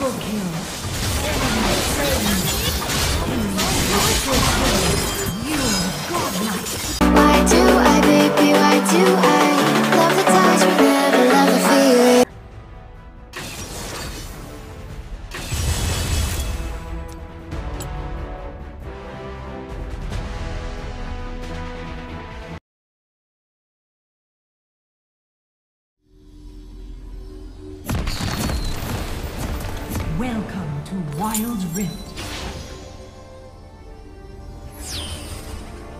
double kill. Wild Rift.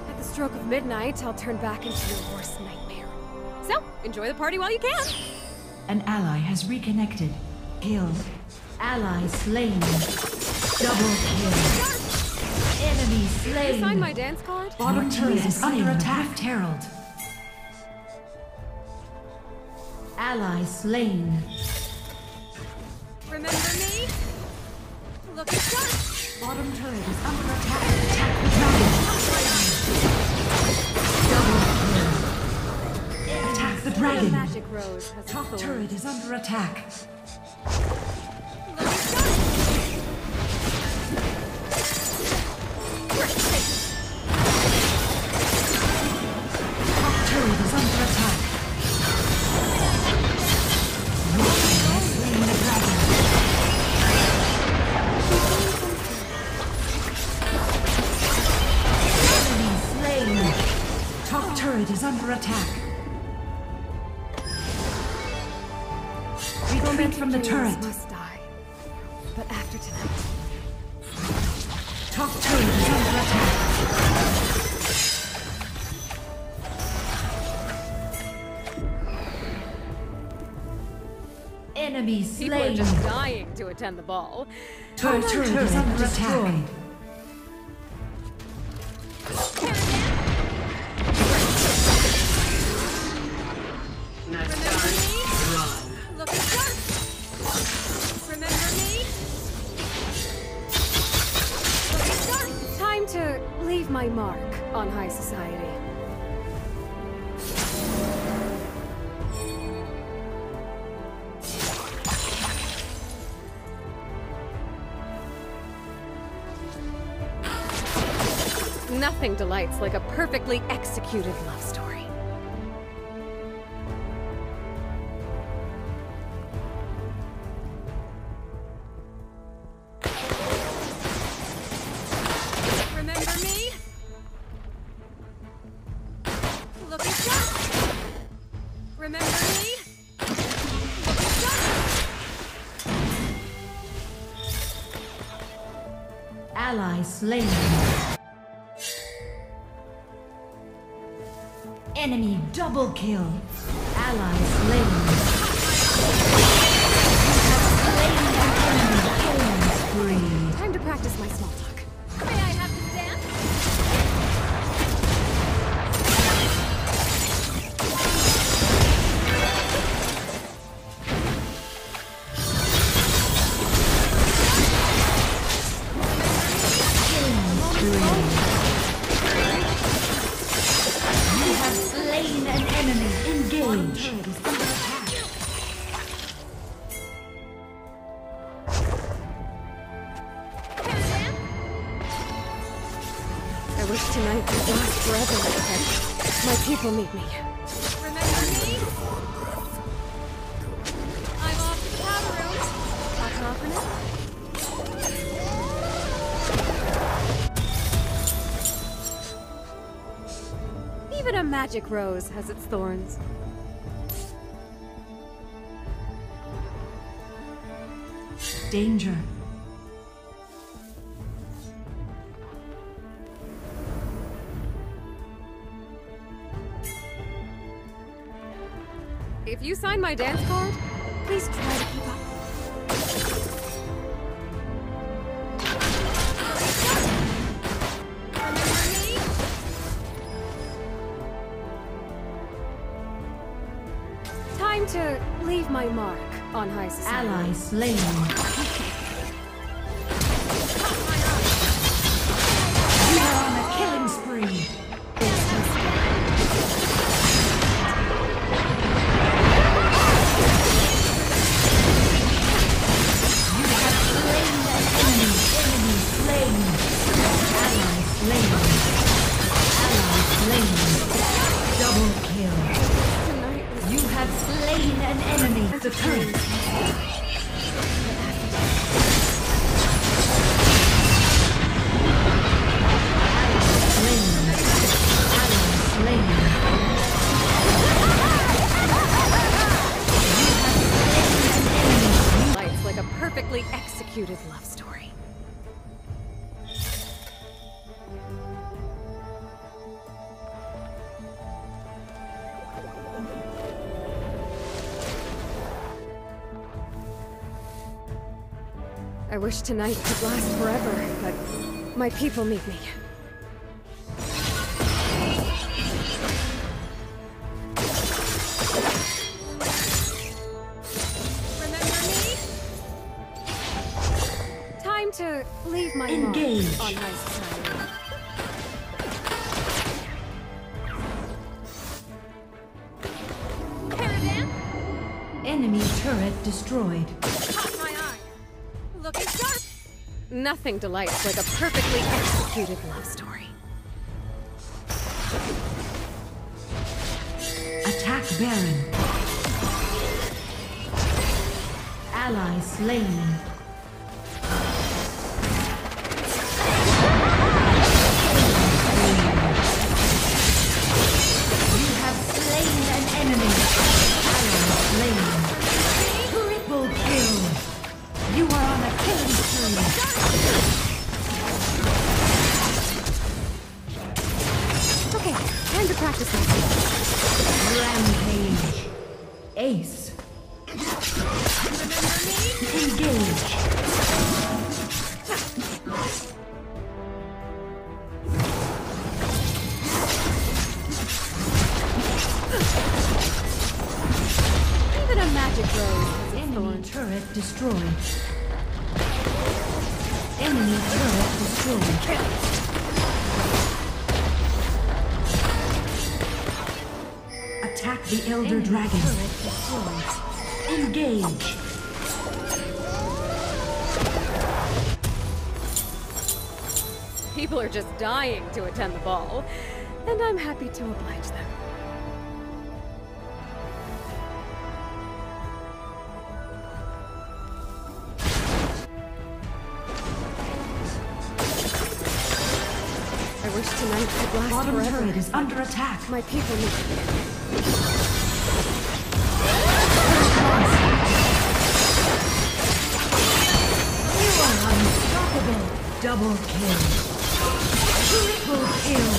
At the stroke of midnight, I'll turn back into your worst nightmare. So, enjoy the party while you can. An ally has reconnected. Kill. Ally slain. Double kill. Enemy slain. Sign my dance card? Bottom turret is under attack. Herald. Ally slain. Remember me? Look at sharp. Bottom turret is under attack. Attack the dragon. Double kill. Attack the The dragon. magic rose has Top turret is under attack. Under attack. Retreat from the Dreams turret. must die. But after tonight, Top turret is under attack. Enemy people are just dying to attend the ball. Top turret is under attack. Society. Nothing delights like a perfectly executed love story. Slain. Enemy double kill. Ally slain. Time to practice my small talk. Wish tonight could last forever like that. My people need me. Remember me? I'm off to the powder room. Hot confident? Even a magic rose has its thorns. Danger. If you sign my dance card, please try to keep up. Time to leave my mark on high society. Ally slain. I wish tonight could last forever, but my people need me. Remember me? Time to leave my mark Engage. on my society. Caravan? Enemy turret destroyed. Looking sharp. Nothing delights like a perfectly executed love story. Attack Baron. Ally slain. Okay, time to practice my skills. Rampage. Ace. Engage. Even a magic rose has Enemy turret destroyed. Enemy turret destroyed. The Elder Dragon. Engage. People are just dying to attend the ball, and I'm happy to oblige them. I wish tonight could last Bottom forever. turret is under attack. My people need Double kill. Triple kill.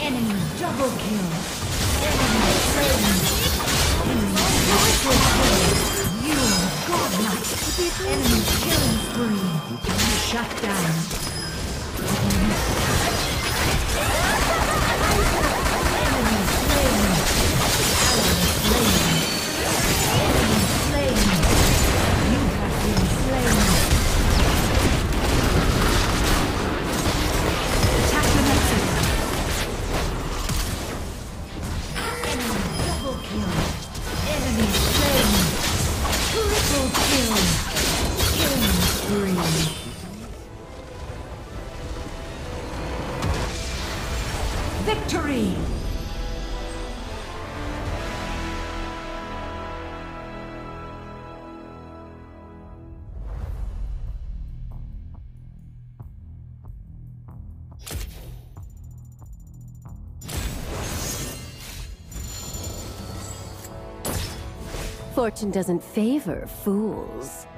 Enemy double kill. Enemy slain. Enemy triple kill. You are godlike. Enemy killing spree. Shut down. Fortune doesn't favor fools.